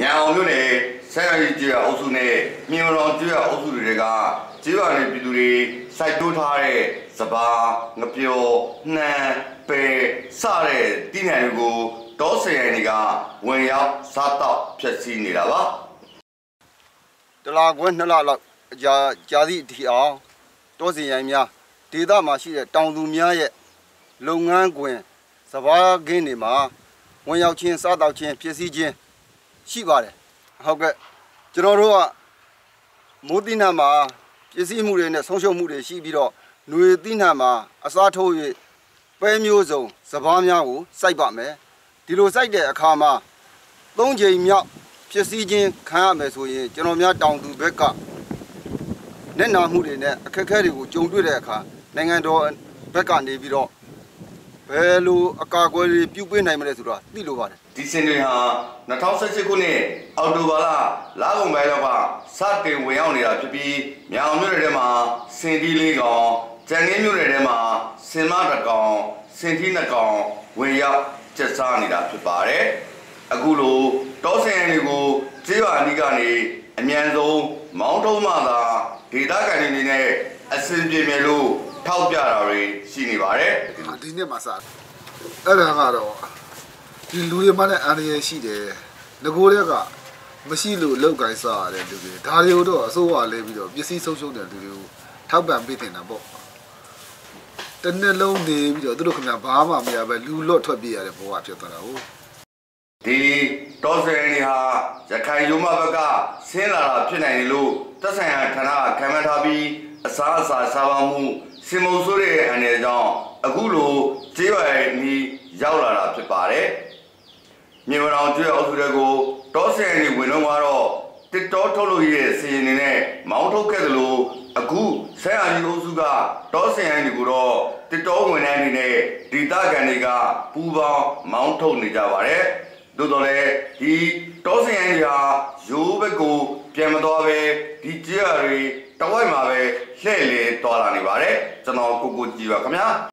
ညံအောင်မြို့နယ်ဆဲရီကျွော်အုပ်စုနဲ့မြင်းတော်ကျွော်အုပ်စုတွေကကျွော်နယ်ပြည်သူတွေစိုက်တိုးထားတဲ့စပါးငပျော်နှံပဲစတဲ့တိနံတွေကိုတောဆယ်ရန်တွေကဝင်ရောက်စားတော့ဖျက်ဆီးနေတာပါတလာခွဲနှစ်လလောက်အကြာကြာသည့်အထိအောင်တောစီရိုင်းများဒေသမှာရှိတဲ့တောင်သူများရဲ့လုပ်ငန်းခွင်စဘာခင်းတွေမှာဝင်ရောက်ခြင်းစားတောက်ခြင်းဖြစ်စည်းခြင်း ရှိပါတယ်ဟုတ်ကဲ့ကျွန်တော်တို့ကမိုးတိနာမှာပစ္စည်းမှုတွေနဲ့ဆုံးရှုံးမှုတွေရှိပြီးတော့ຫນွေတိနာမှာအစားထိုး၍ပဲမျိုးစုံစဘာများကိုစိုက်ပါမယ်ဒီလိုစိုက်တဲ့အခါမှာ၃ချိန်မြောက်ဖြစ်စည်းခြင်းခံရမယ်ဆိုရင်ကျွန်တော်များတောင်သူဘက်ကနက်နာမှုတွေနဲ့အခက်အခဲတွေကိုကြုံတွေ့တဲ့အခါနိုင်ငံတော်ဘက်ကနေပြီးတော့ ဘယ်လိုအကာအကွယ်တွေပြုပေးနိုင်မလဲဆိုတာသိလိုပါတယ်ဒီစင်တွေဟာ2018ခုနှစ်အောက်တိုဘာလလကုန်ပိုင်းလောက်ကစတင်ဝင်ရောက်နေတာဖြစ်ပြီးမြောင်မြို့နယ်ထဲမှာစင်တီလေးကောင်ကြံငင်းမြို့နယ်ထဲမှာစင်မတစ်ကောင်စင်တီနှစ်ကောင်ဝင်ရောက်ကျက်စားနေတာဖြစ်ပါတယ်အခုလိုတောဆင်ရန်တွေကိုကျေးရွာအနီးကနေအမြန်ဆုံးမောင်းထုံးမှသာဒေသခံတွေအနေနဲ့အဆင်ပြေမယ်လို့ ထောက်ပြတာတွေရှိနေပါတယ်ဒီနှစ်မှာစအဲ့ဒါကတော့ဒီလူတွေမှလည်းအန္တရာယ်ရှိတယ်ငကိုတွေကမရှိလို့လောက်ကိုင်းစားရတဲ့လူတွေဒါတွေကိုတော့အစိုးရလဲပြီးတော့ပစ္စည်းဆုံးရှုံးတဲ့လူတွေကိုထောက်ပံ့ပေးတင်တာပေါ့တစ်နှစ်လုံးနေပြီးတော့သူတို့ခင်ဗျာဘာမှမရပဲလူလော့ထွက်ပြေးရတဲ့ဘဝဖြစ်သွားတာဟုတ်ဒီတောဆယ်ရီဟာရခိုင်ရုံးမဘက်ကဆင်းလာတာဖြစ်နိုင်တယ်လို့သက်ဆိုင်ရာဌာနကခံမှန်းထားပြီးအစားအစာစားပါမှု စင်မုံဆိုးတဲ့အနေအကြောင်းအခုလိုကျေးရွာရဲ့နီးရောက်လာတာဖြစ်ပါတယ်မြေမတော်ကျွေးအုပ်စုတွေကိုတောဆယ်ရီဝင်တော့ကတော့တစ်တောထုတ်လို့ရတဲ့စီရင်နေနဲ့မောင်းထုတ်ခဲ့တယ်လို့အခုဆဲအာကြီးအုပ်စုကတောဆယ်ရီကိုတော့တစ်တောဝင်တဲ့အနေနဲ့ဒေသခံတွေကပူပေါင်းမောင်းထုတ်နေကြပါတယ်သို့တော်လည်းဒီတောစင်ရန်တွေဟာရိုးဘက်ကိုပြန်မသွားပဲဒီကြေးရတွေ တဝိုက်မှာပဲလှည့်လေသွားလာနေပါတယ်ကျွန်တော်ကိုကိုကြည်ပါခင်ဗျာ